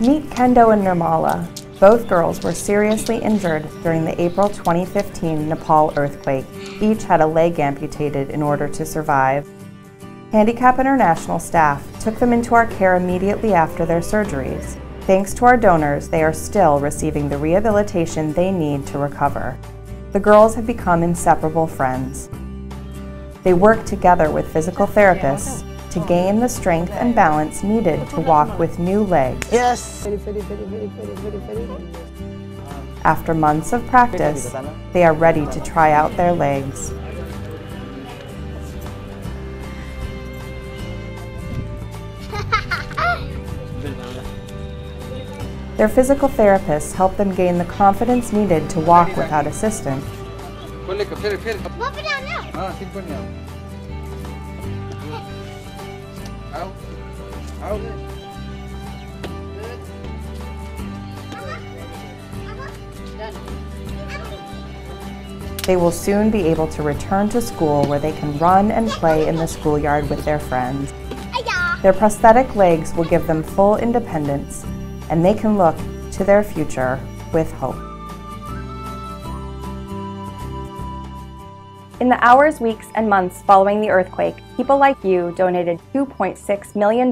Meet Khendo and Nirmala. Both girls were seriously injured during the April 2015 Nepal earthquake. Each had a leg amputated in order to survive. Handicap International staff took them into our care immediately after their surgeries. Thanks to our donors, they are still receiving the rehabilitation they need to recover. The girls have become inseparable friends. They work together with physical therapists to gain the strength and balance needed to walk with new legs. Yes! After months of practice, they are ready to try out their legs. Their physical therapists help them gain the confidence needed to walk without assistance. They will soon be able to return to school where they can run and play in the schoolyard with their friends. Their prosthetic legs will give them full independence and they can look to their future with hope. In the hours, weeks, and months following the earthquake, people like you donated $2.6 million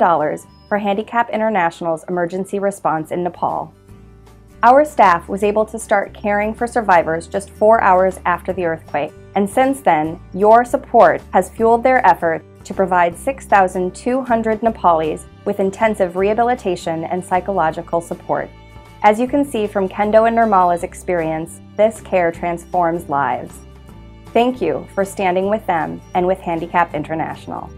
for Handicap International's emergency response in Nepal. Our staff was able to start caring for survivors just four hours after the earthquake, and since then, your support has fueled their effort to provide 6,200 Nepalis with intensive rehabilitation and psychological support. As you can see from Khendo and Nirmala's experience, this care transforms lives. Thank you for standing with them and with Handicap International.